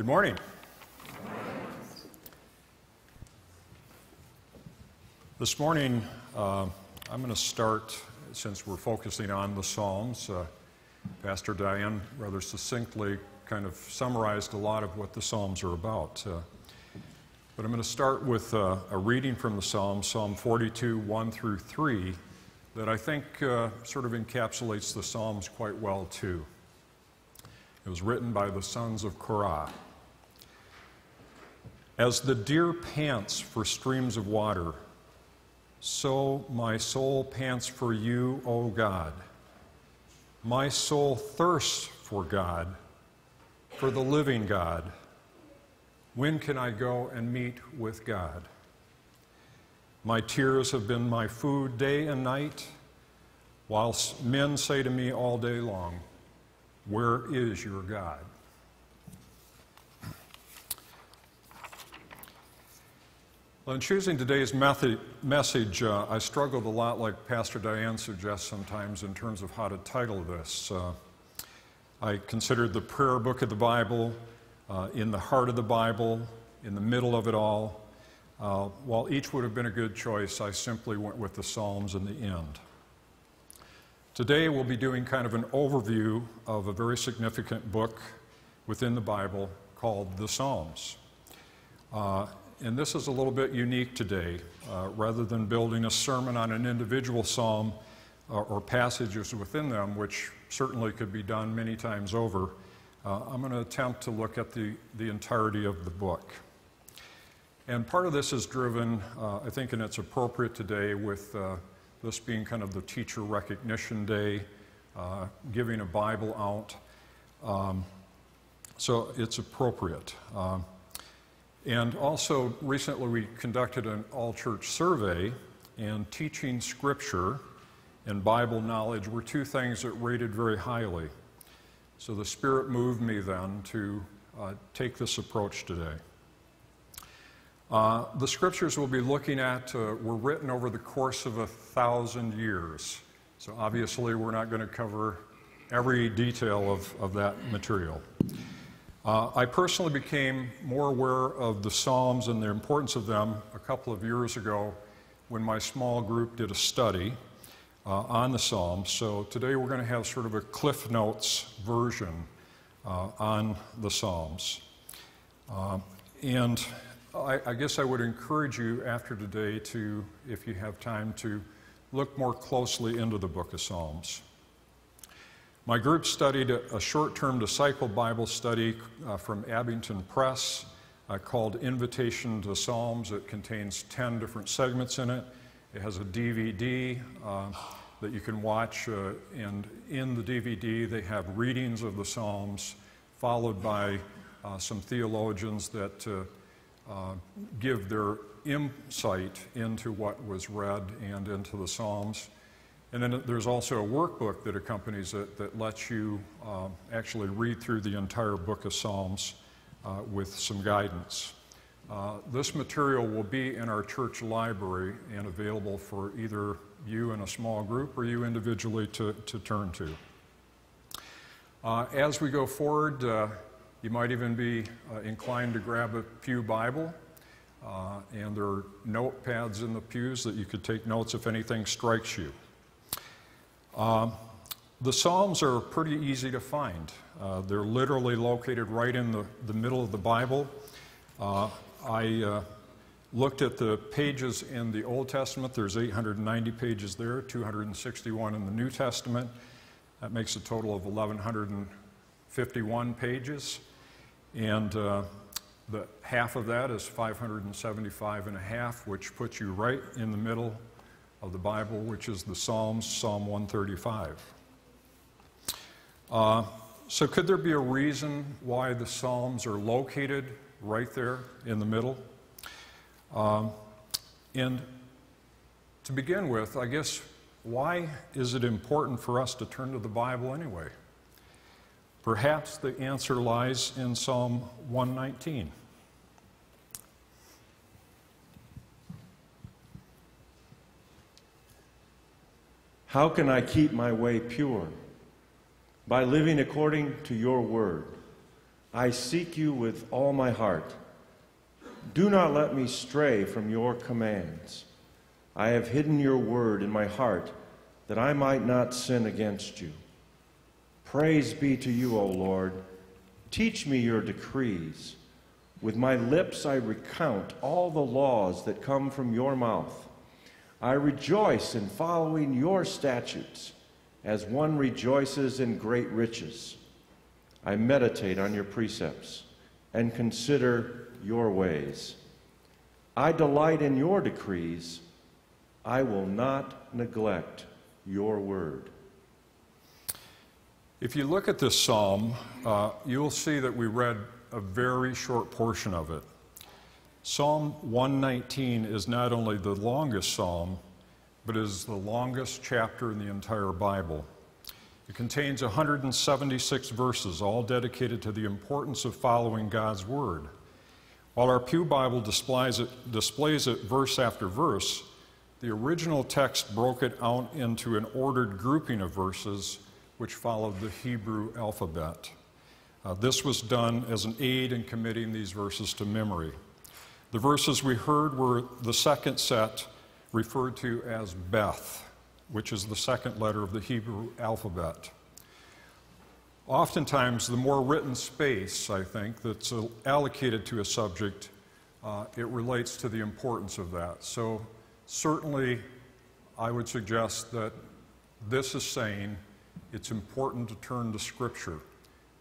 Good morning. This morning, uh, I'm going to start, since we're focusing on the Psalms. Uh, Pastor Diane rather succinctly kind of summarized a lot of what the Psalms are about. Uh, but I'm going to start with uh, a reading from the Psalms, Psalm 42, 1 through 3, that I think uh, sort of encapsulates the Psalms quite well, too. It was written by the sons of Korah. As the deer pants for streams of water, so my soul pants for you, O God. My soul thirsts for God, for the living God. When can I go and meet with God? My tears have been my food day and night, whilst men say to me all day long, Where is your God? Well, in choosing today's message, uh, I struggled a lot, like Pastor Diane suggests sometimes, in terms of how to title this. Uh, I considered the prayer book of the Bible, uh, in the heart of the Bible, in the middle of it all. Uh, while each would have been a good choice, I simply went with the Psalms in the end. Today, we'll be doing kind of an overview of a very significant book within the Bible called the Psalms. Uh, and this is a little bit unique today. Uh, rather than building a sermon on an individual psalm uh, or passages within them, which certainly could be done many times over, uh, I'm going to attempt to look at the, the entirety of the book. And part of this is driven, uh, I think, and it's appropriate today with uh, this being kind of the teacher recognition day, uh, giving a Bible out. Um, so it's appropriate. And also, recently we conducted an all church survey, and teaching scripture and Bible knowledge were two things that rated very highly. So the Spirit moved me then to uh, take this approach today. Uh, the scriptures we'll be looking at uh, were written over the course of a thousand years. So obviously, we're not going to cover every detail of, of that material. Uh, I personally became more aware of the Psalms and the importance of them a couple of years ago when my small group did a study uh, on the Psalms. So today we're going to have sort of a Cliff Notes version uh, on the Psalms. Uh, and I, I guess I would encourage you after today to, if you have time, to look more closely into the book of Psalms. My group studied a short term disciple Bible study uh, from Abingdon Press uh, called Invitation to Psalms. It contains 10 different segments in it. It has a DVD uh, that you can watch, uh, and in the DVD, they have readings of the Psalms, followed by uh, some theologians that uh, give their insight into what was read and into the Psalms. And then there's also a workbook that accompanies it that lets you uh, actually read through the entire book of Psalms uh, with some guidance. Uh, this material will be in our church library and available for either you in a small group or you individually to, to turn to. Uh, as we go forward, uh, you might even be uh, inclined to grab a Pew Bible. and there are notepads in the pews that you could take notes if anything strikes you. Uh, the Psalms are pretty easy to find. Uh, they're literally located right in the, the middle of the Bible. Uh, I uh, looked at the pages in the Old Testament. There's 890 pages there, 261 in the New Testament. That makes a total of 1,151 pages. And uh, the half of that is 575 and a half, which puts you right in the middle of the Bible, which is the Psalms, Psalm 135. Uh, so, could there be a reason why the Psalms are located right there in the middle? Um, and to begin with, I guess, why is it important for us to turn to the Bible anyway? Perhaps the answer lies in Psalm 119. How can I keep my way pure? By living according to your word. I seek you with all my heart. Do not let me stray from your commands. I have hidden your word in my heart that I might not sin against you. Praise be to you, O Lord. Teach me your decrees. With my lips I recount all the laws that come from your mouth. I rejoice in following your statutes as one rejoices in great riches. I meditate on your precepts and consider your ways. I delight in your decrees. I will not neglect your word. If you look at this psalm, uh, you'll see that we read a very short portion of it. Psalm 119 is not only the longest psalm, but is the longest chapter in the entire Bible. It contains 176 verses, all dedicated to the importance of following God's Word. While our Pew Bible displays it, displays it verse after verse, the original text broke it out into an ordered grouping of verses which followed the Hebrew alphabet. Uh, this was done as an aid in committing these verses to memory. The verses we heard were the second set, referred to as Beth which is the second letter of the Hebrew alphabet. Oftentimes, the more written space, I think, that's allocated to a subject, uh, it relates to the importance of that. So, certainly, I would suggest that this is saying it's important to turn to Scripture.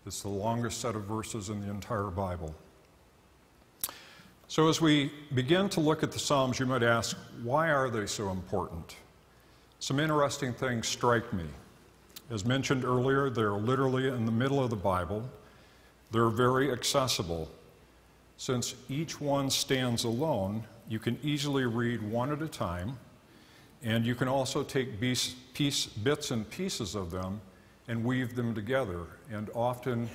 It's the longest set of verses in the entire Bible. So, as we begin to look at the Psalms, you might ask, why are they so important? Some interesting things strike me. As mentioned earlier, they're literally in the middle of the Bible. They're very accessible. Since each one stands alone, you can easily read one at a time, and you can also take piece, piece, bits and pieces of them and weave them together. And often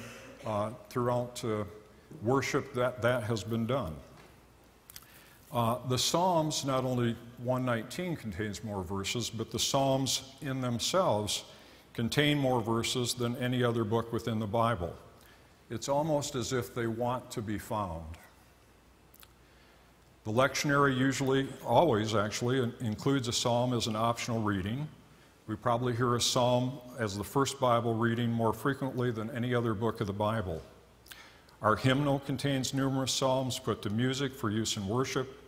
uh, throughout uh, worship, that, that has been done. Uh, the Psalms, not only 119 contains more verses, but the Psalms in themselves contain more verses than any other book within the Bible. It's almost as if they want to be found. The lectionary usually, always actually, includes a psalm as an optional reading. We probably hear a psalm as the first Bible reading more frequently than any other book of the Bible. Our hymnal contains numerous psalms put to music for use in worship.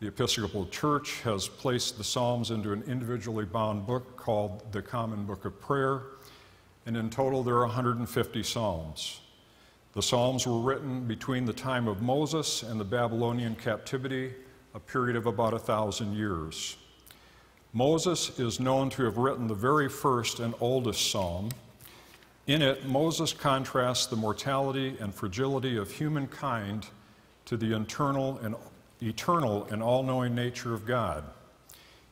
The Episcopal Church has placed the Psalms into an individually bound book called the Common Book of Prayer, and in total there are 150 Psalms. The Psalms were written between the time of Moses and the Babylonian captivity, a period of about a thousand years. Moses is known to have written the very first and oldest psalm. In it, Moses contrasts the mortality and fragility of humankind to the internal and eternal and all knowing nature of God.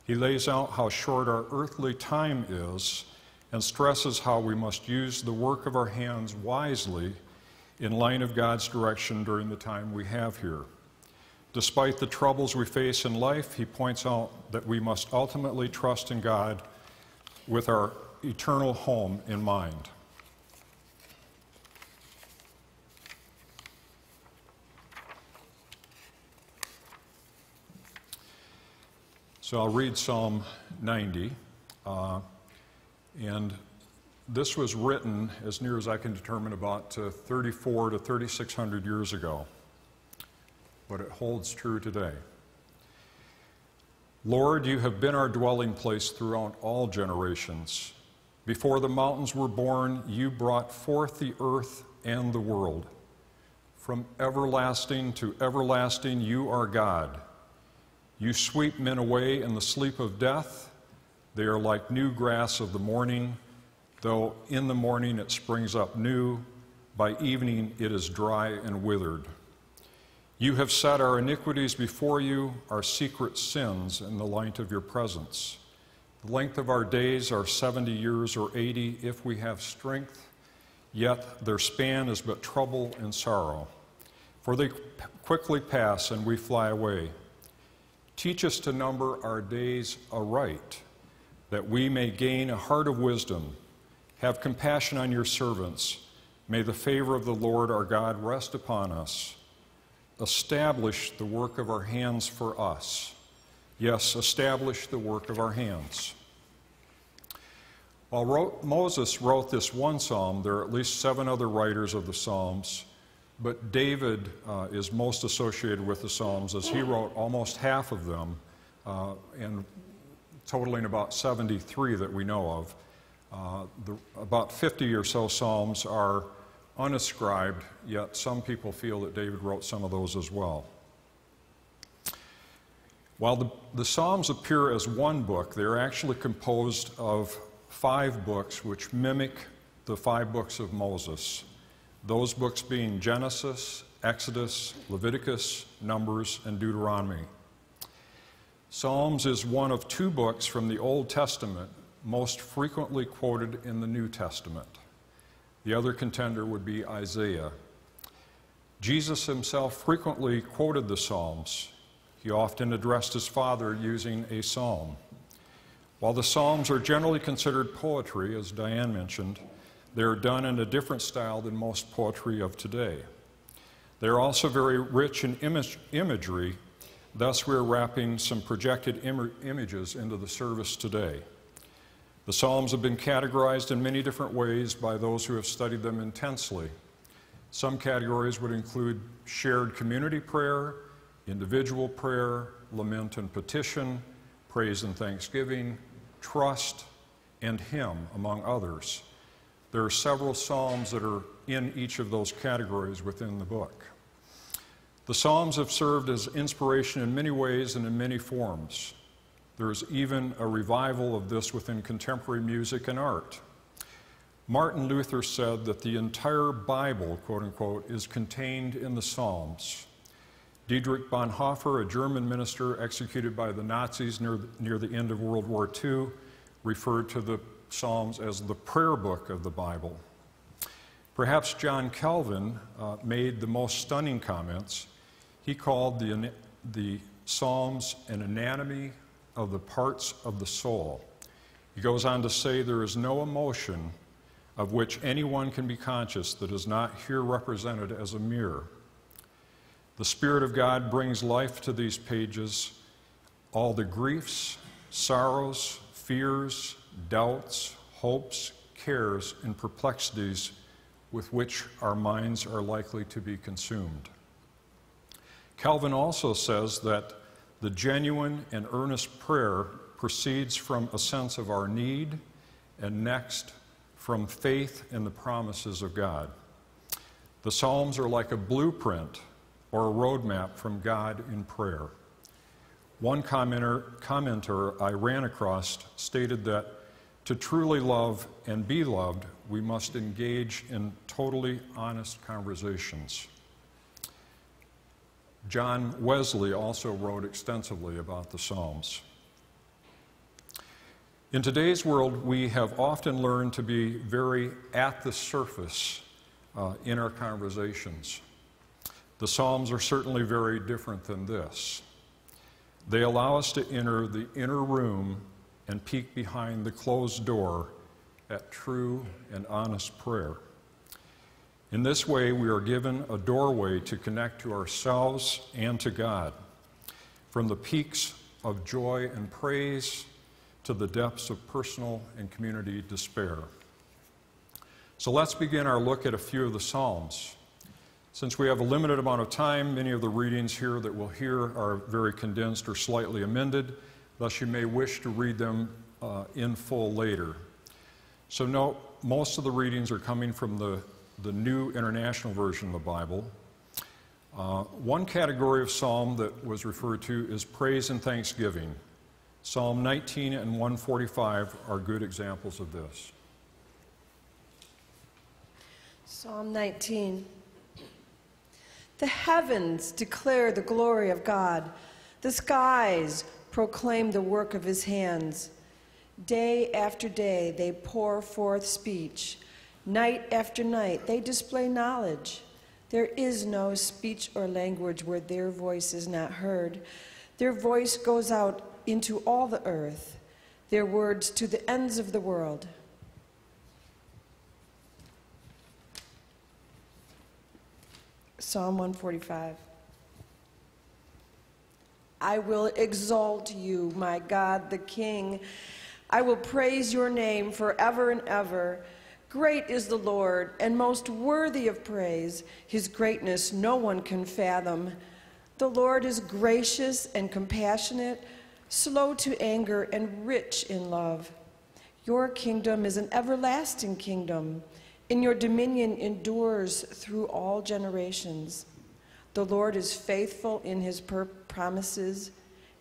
He lays out how short our earthly time is and stresses how we must use the work of our hands wisely in line of God's direction during the time we have here. Despite the troubles we face in life, he points out that we must ultimately trust in God with our eternal home in mind. So I'll read Psalm 90. Uh, and this was written, as near as I can determine, about uh, 34 to 3600 years ago. But it holds true today. Lord, you have been our dwelling place throughout all generations. Before the mountains were born, you brought forth the earth and the world. From everlasting to everlasting, you are God. You sweep men away in the sleep of death. They are like new grass of the morning, though in the morning it springs up new, by evening it is dry and withered. You have set our iniquities before you, our secret sins in the light of your presence. The length of our days are 70 years or 80 if we have strength, yet their span is but trouble and sorrow. For they quickly pass and we fly away. Teach us to number our days aright, that we may gain a heart of wisdom. Have compassion on your servants. May the favor of the Lord our God rest upon us. Establish the work of our hands for us. Yes, establish the work of our hands. While Moses wrote this one psalm, there are at least seven other writers of the Psalms, but David uh, is most associated with the Psalms as he wrote almost half of them, uh, and totaling about 73 that we know of. Uh, the, about 50 or so Psalms are unascribed, yet some people feel that David wrote some of those as well. While the, the Psalms appear as one book, they're actually composed of five books which mimic the five books of Moses. Those books being Genesis, Exodus, Leviticus, Numbers, and Deuteronomy. Psalms is one of two books from the Old Testament most frequently quoted in the New Testament. The other contender would be Isaiah. Jesus himself frequently quoted the Psalms. He often addressed his Father using a psalm. While the Psalms are generally considered poetry, as Diane mentioned, they are done in a different style than most poetry of today. They are also very rich in image, imagery, thus, we're wrapping some projected Im- images into the service today. The Psalms have been categorized in many different ways by those who have studied them intensely. Some categories would include shared community prayer, individual prayer, lament and petition, praise and thanksgiving, trust, and hymn, among others. There are several Psalms that are in each of those categories within the book. The Psalms have served as inspiration in many ways and in many forms. There's even a revival of this within contemporary music and art. Martin Luther said that the entire Bible, quote unquote, is contained in the Psalms. Dietrich Bonhoeffer, a German minister executed by the Nazis near, near the end of World War II, referred to the Psalms as the prayer book of the Bible. Perhaps John Calvin uh, made the most stunning comments. He called the, the Psalms an anatomy of the parts of the soul. He goes on to say there is no emotion of which anyone can be conscious that is not here represented as a mirror. The Spirit of God brings life to these pages, all the griefs, sorrows, fears, doubts, hopes, cares, and perplexities with which our minds are likely to be consumed. Calvin also says that the genuine and earnest prayer proceeds from a sense of our need, and next, from faith in the promises of God. The Psalms are like a blueprint or a roadmap from God in prayer. One commenter, commenter I ran across stated that to truly love and be loved, we must engage in totally honest conversations. John Wesley also wrote extensively about the Psalms. In today's world, we have often learned to be very at the surface uh, in our conversations. The Psalms are certainly very different than this. They allow us to enter the inner room and peek behind the closed door at true and honest prayer. In this way, we are given a doorway to connect to ourselves and to God. From the peaks of joy and praise to the depths of personal and community despair. So let's begin our look at a few of the Psalms. Since we have a limited amount of time, many of the readings here that we'll hear are very condensed or slightly amended, thus, you may wish to read them uh, in full later. So, note, most of the readings are coming from the the New International Version of the Bible. Uh, one category of psalm that was referred to is praise and thanksgiving. Psalm 19 and 145 are good examples of this. Psalm 19. The heavens declare the glory of God, the skies proclaim the work of his hands. Day after day they pour forth speech. Night after night, they display knowledge. There is no speech or language where their voice is not heard. Their voice goes out into all the earth, their words to the ends of the world. Psalm 145. I will exalt you, my God the King. I will praise your name forever and ever. Great is the Lord, and most worthy of praise. His greatness no one can fathom. The Lord is gracious and compassionate, slow to anger, and rich in love. Your kingdom is an everlasting kingdom, and your dominion endures through all generations. The Lord is faithful in his promises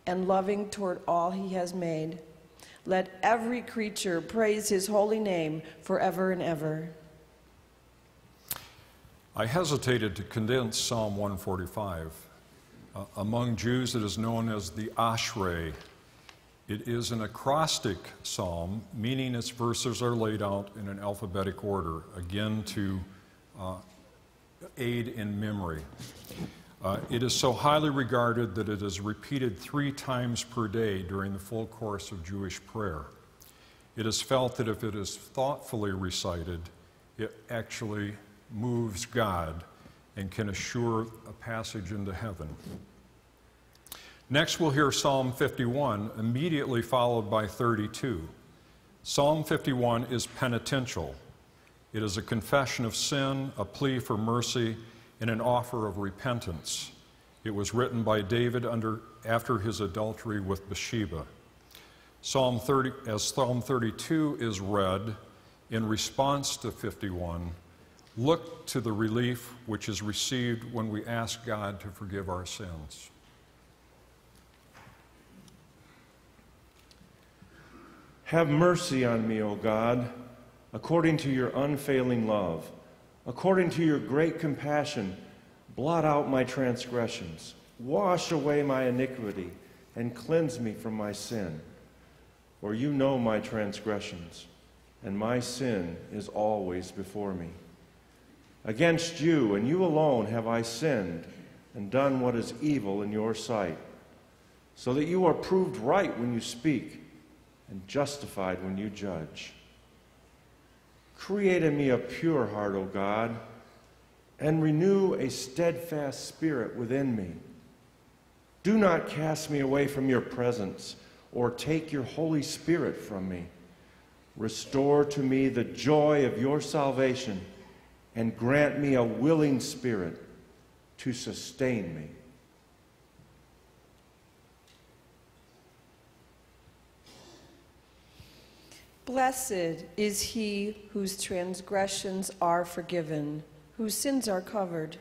and loving toward all he has made. Let every creature praise his holy name forever and ever. I hesitated to condense Psalm 145. Uh, among Jews, it is known as the Ashrei. It is an acrostic psalm, meaning its verses are laid out in an alphabetic order, again to uh, aid in memory. Uh, it is so highly regarded that it is repeated three times per day during the full course of Jewish prayer. It is felt that if it is thoughtfully recited, it actually moves God and can assure a passage into heaven. Next, we'll hear Psalm 51, immediately followed by 32. Psalm 51 is penitential. It is a confession of sin, a plea for mercy, and an offer of repentance. It was written by David under, after his adultery with Bathsheba. Psalm 30, as Psalm 32 is read in response to 51, look to the relief which is received when we ask God to forgive our sins. Have mercy on me, O God, according to your unfailing love According to your great compassion, blot out my transgressions, wash away my iniquity, and cleanse me from my sin. For you know my transgressions, and my sin is always before me. Against you and you alone have I sinned and done what is evil in your sight, so that you are proved right when you speak and justified when you judge. Create in me a pure heart, O God, and renew a steadfast spirit within me. Do not cast me away from your presence or take your Holy Spirit from me. Restore to me the joy of your salvation and grant me a willing spirit to sustain me. Blessed is he whose transgressions are forgiven, whose sins are covered.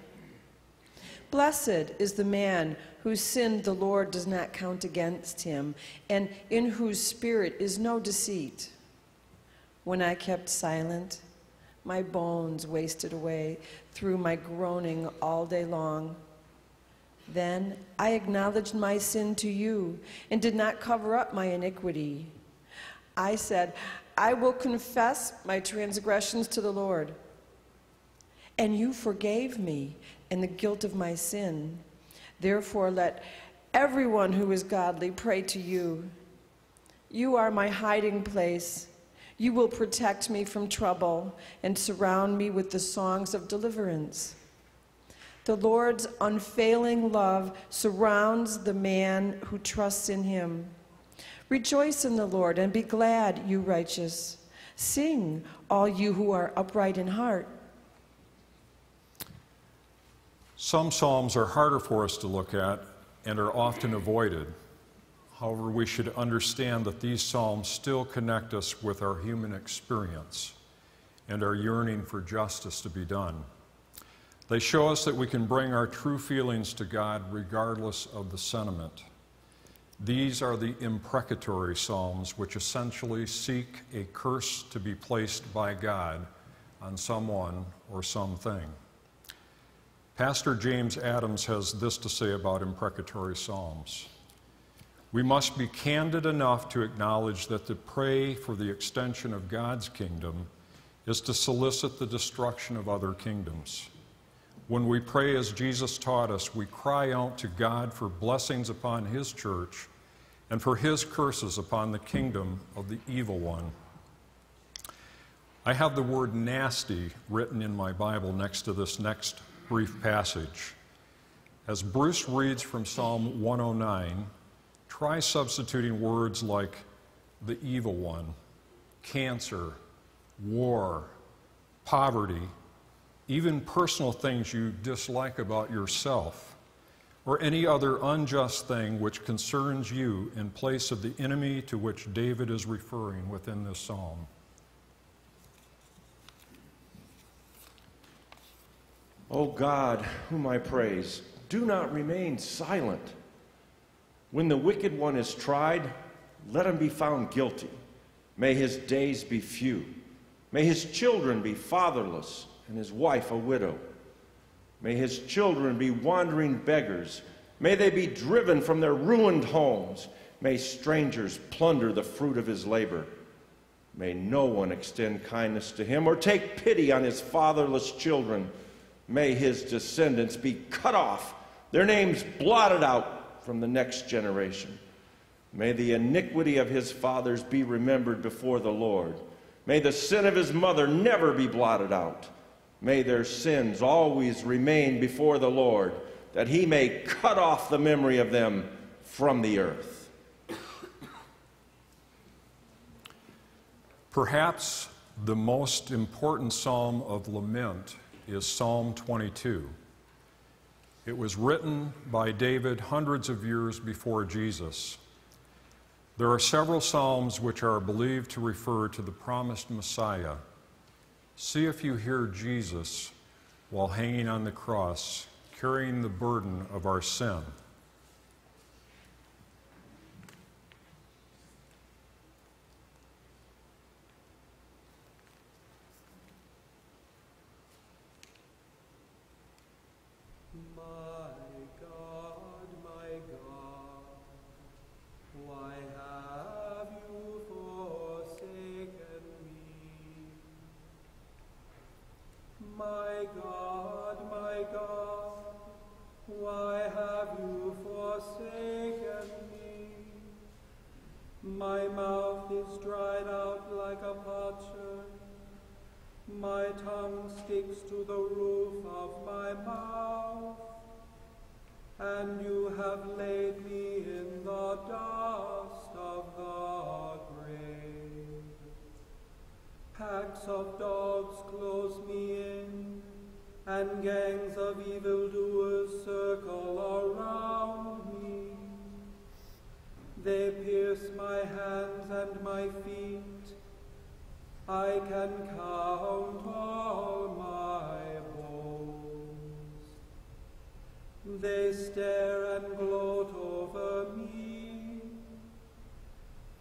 Blessed is the man whose sin the Lord does not count against him, and in whose spirit is no deceit. When I kept silent, my bones wasted away through my groaning all day long. Then I acknowledged my sin to you and did not cover up my iniquity. I said, I will confess my transgressions to the Lord. And you forgave me and the guilt of my sin. Therefore, let everyone who is godly pray to you. You are my hiding place. You will protect me from trouble and surround me with the songs of deliverance. The Lord's unfailing love surrounds the man who trusts in him. Rejoice in the Lord and be glad, you righteous. Sing, all you who are upright in heart. Some Psalms are harder for us to look at and are often avoided. However, we should understand that these Psalms still connect us with our human experience and our yearning for justice to be done. They show us that we can bring our true feelings to God regardless of the sentiment. These are the imprecatory psalms, which essentially seek a curse to be placed by God on someone or something. Pastor James Adams has this to say about imprecatory psalms. We must be candid enough to acknowledge that to pray for the extension of God's kingdom is to solicit the destruction of other kingdoms. When we pray as Jesus taught us, we cry out to God for blessings upon His church and for his curses upon the kingdom of the evil one. I have the word nasty written in my Bible next to this next brief passage. As Bruce reads from Psalm 109, try substituting words like the evil one, cancer, war, poverty, even personal things you dislike about yourself, or any other unjust thing which concerns you in place of the enemy to which David is referring within this psalm. O God, whom I praise, do not remain silent. When the wicked one is tried, let him be found guilty. May his days be few. May his children be fatherless and his wife a widow. May his children be wandering beggars. May they be driven from their ruined homes. May strangers plunder the fruit of his labor. May no one extend kindness to him or take pity on his fatherless children. May his descendants be cut off, their names blotted out from the next generation. May the iniquity of his fathers be remembered before the Lord. May the sin of his mother never be blotted out. May their sins always remain before the Lord, that he may cut off the memory of them from the earth. Perhaps the most important psalm of lament is Psalm 22. It was written by David hundreds of years before Jesus. There are several psalms which are believed to refer to the promised Messiah. See if you hear Jesus while hanging on the cross, carrying the burden of our sin. Packs of dogs close me in, and gangs of evildoers circle around me. They pierce my hands and my feet. I can count all my bones. They stare and gloat over me.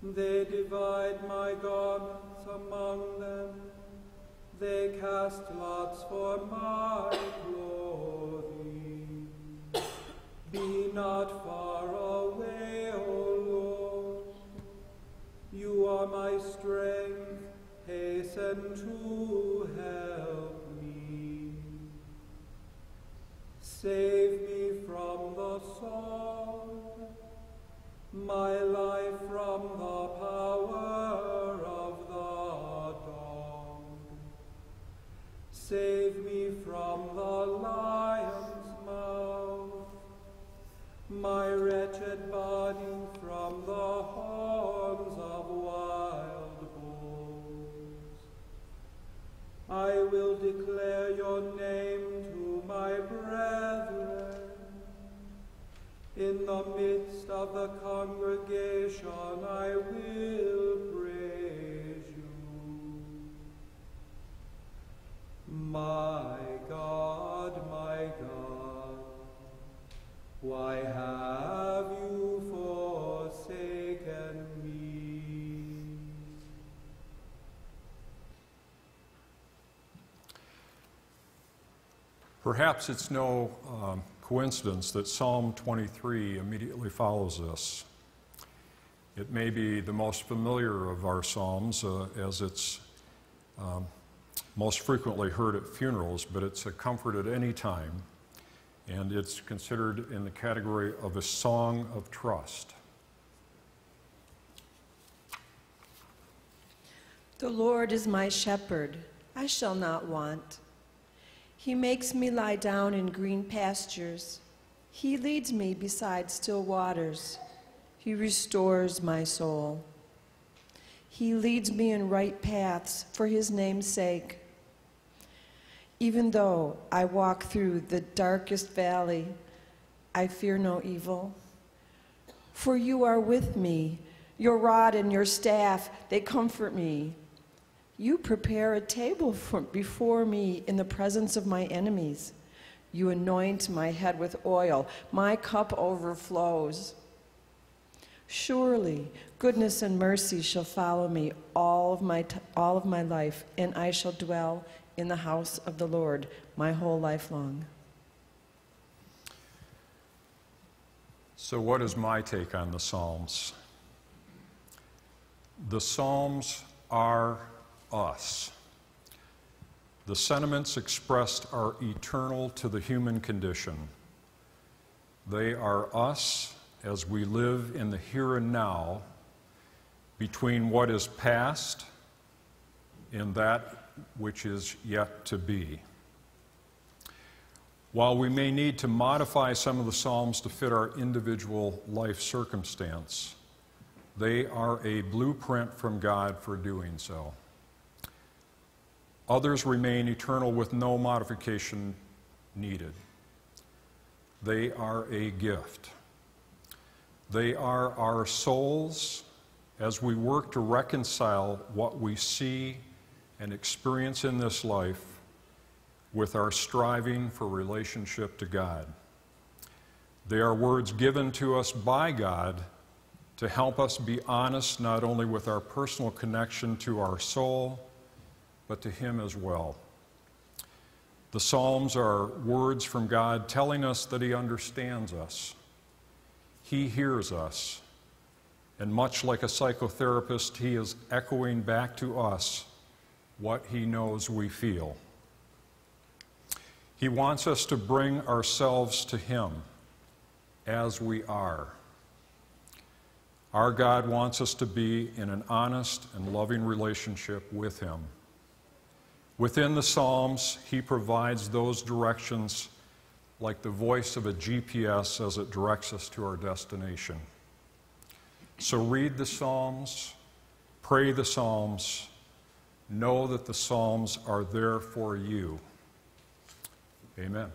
They divide my garments among them. They cast lots for my glory. Be not far away, O Lord. You are my strength hasten to help me. Save me from the sword, my life from the power Save me from the lion's mouth, my wretched body from the horns of wild bulls. I will declare your name to my brethren. In the midst of the congregation I will My God, my God, why have you forsaken me? Perhaps it's no um, coincidence that Psalm 23 immediately follows this. It may be the most familiar of our Psalms uh, as it's um, most frequently heard at funerals, but it's a comfort at any time, and it's considered in the category of a song of trust. The Lord is my shepherd, I shall not want. He makes me lie down in green pastures. He leads me beside still waters. He restores my soul. He leads me in right paths for his name's sake. Even though I walk through the darkest valley, I fear no evil. For you are with me. Your rod and your staff, they comfort me. You prepare a table for, before me in the presence of my enemies. You anoint my head with oil. My cup overflows. Surely goodness and mercy shall follow me all of my, all of my life, and I shall dwell in the house of the Lord my whole life long. So, what is my take on the Psalms? The Psalms are us. The sentiments expressed are eternal to the human condition. They are us as we live in the here and now between what is past and that which is yet to be. While we may need to modify some of the Psalms to fit our individual life circumstance, they are a blueprint from God for doing so. Others remain eternal with no modification needed. They are a gift. They are our souls as we work to reconcile what we see and experience in this life with our striving for relationship to God. They are words given to us by God to help us be honest not only with our personal connection to our soul, but to Him as well. The Psalms are words from God telling us that He understands us, He hears us, and much like a psychotherapist, He is echoing back to us what He knows we feel. He wants us to bring ourselves to Him as we are. Our God wants us to be in an honest and loving relationship with Him. Within the Psalms, He provides those directions like the voice of a GPS as it directs us to our destination. So read the Psalms, pray the Psalms, know that the Psalms are there for you. Amen.